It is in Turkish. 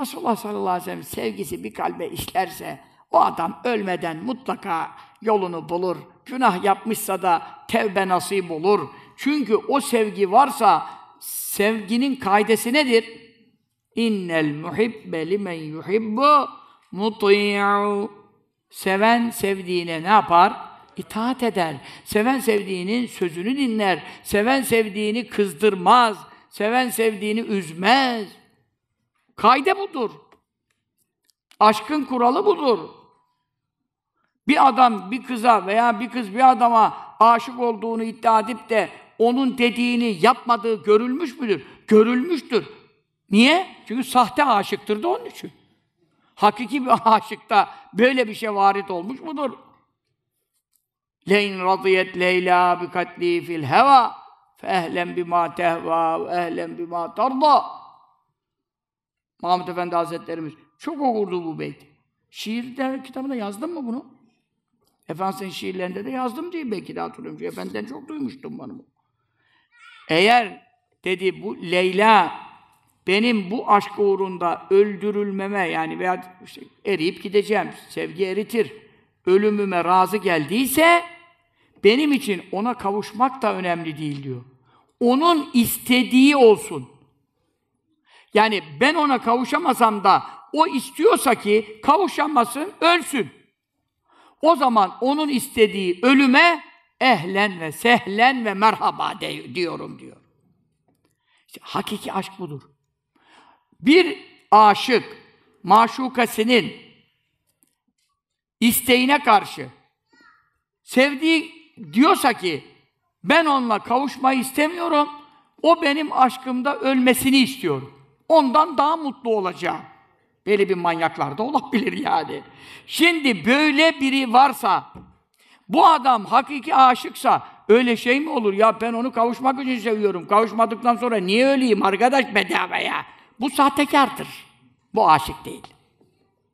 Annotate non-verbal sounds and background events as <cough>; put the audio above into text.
Resulullah sallallahu aleyhi ve sellem sevgisi bir kalbe işlerse o adam ölmeden mutlaka yolunu bulur. Günah yapmışsa da tevbe nasip olur. Çünkü o sevgi varsa sevginin kaidesi nedir? İnnel muhibbe limen yuhibbu muti'u. Seven sevdiğine ne yapar? İtaat eder. Seven sevdiğinin sözünü dinler. Seven sevdiğini kızdırmaz. Seven sevdiğini üzmez. Kaide budur. Aşkın kuralı budur. Bir adam bir kıza veya bir kız bir adama aşık olduğunu iddia edip de onun dediğini yapmadığı görülmüş müdür? Görülmüştür. Niye? Çünkü sahte aşıktır da onun için. Hakiki bir <laughs> aşıkta böyle bir şey varit olmuş mudur? Leyn radiyet Leyla bi katli fil heva fe bima tehva ve ehlen bima tarda. Mahmud Efendi Hazretlerimiz çok okurdu bu beyt. Şiir kitabında yazdın mı bunu? Efendimiz'in şiirlerinde de yazdım diye belki de hatırlıyorum. Çünkü Efendiden çok duymuştum bunu. Eğer dedi bu Leyla benim bu aşk uğrunda öldürülmeme yani veya işte eriyip gideceğim, sevgi eritir, ölümüme razı geldiyse benim için ona kavuşmak da önemli değil diyor. Onun istediği olsun. Yani ben ona kavuşamasam da o istiyorsa ki kavuşamasın, ölsün. O zaman onun istediği ölüme ehlen ve sehlen ve merhaba de, diyorum diyor. İşte hakiki aşk budur. Bir aşık maşukasının isteğine karşı sevdiği diyorsa ki ben onunla kavuşmayı istemiyorum, o benim aşkımda ölmesini istiyorum. Ondan daha mutlu olacağım. Böyle bir manyaklar da olabilir yani. Şimdi böyle biri varsa, bu adam hakiki aşıksa, öyle şey mi olur? Ya ben onu kavuşmak için seviyorum. Kavuşmadıktan sonra niye öleyim arkadaş bedavaya? Bu sahtekardır. Bu aşık değil.